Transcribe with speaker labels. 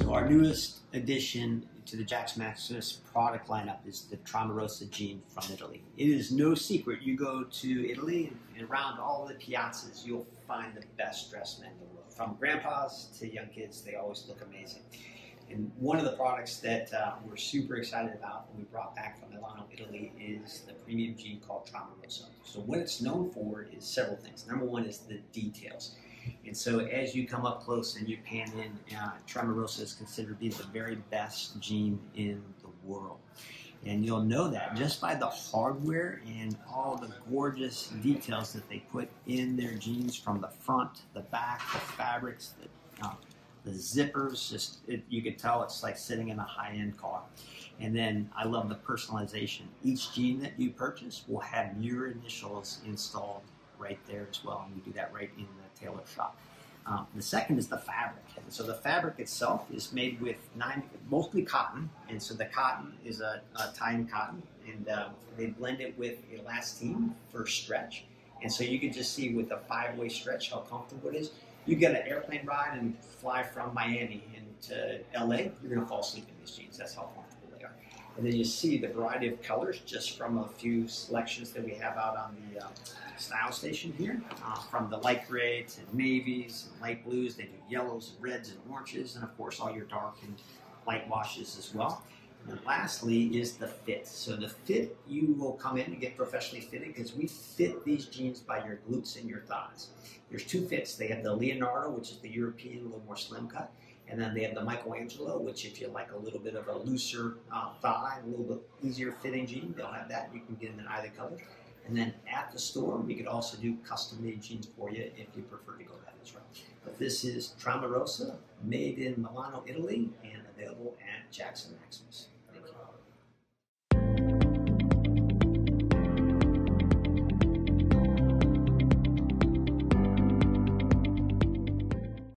Speaker 1: So our newest addition to the Jaxson Maximus product lineup is the Tramarossa jean from Italy. It is no secret. You go to Italy and around all the piazzas, you'll find the best dressed men in the world. From grandpas to young kids, they always look amazing. And one of the products that uh, we're super excited about and we brought back from Milano, Italy is the premium jean called Tramarossa. So what it's known for is several things. Number one is the details. And so as you come up close and you pan in, uh, Tramarossa is considered to be the very best jean in the world. And you'll know that just by the hardware and all the gorgeous details that they put in their jeans from the front, the back, the fabrics, the, uh, the zippers. Just it, you could tell it's like sitting in a high-end car. And then I love the personalization. Each jean that you purchase will have your initials installed right there as well, and we do that right in the tailor shop. Um, the second is the fabric. And so the fabric itself is made with nine, mostly cotton, and so the cotton is a, a tie cotton, and uh, they blend it with elastane for stretch. And so you can just see with a five-way stretch how comfortable it is. You get an airplane ride and fly from Miami into LA, you're gonna fall asleep in these jeans. That's how comfortable and then you see the variety of colors just from a few selections that we have out on the uh, style station here. Uh, from the light gray to navies and light blues, they do yellows and reds and oranges, and of course all your dark and light washes as well. And lastly is the fit. So the fit, you will come in and get professionally fitted because we fit these jeans by your glutes and your thighs. There's two fits. They have the Leonardo, which is the European, a little more slim cut, and then they have the Michelangelo, which if you like a little bit of a looser uh, thigh, a little bit easier fitting jean, they'll have that. You can get them in either color. And then at the store, we could also do custom made jeans for you if you prefer to go that as well. But this is Tramarossa, made in Milano, Italy, and available at Jaxson Maximus.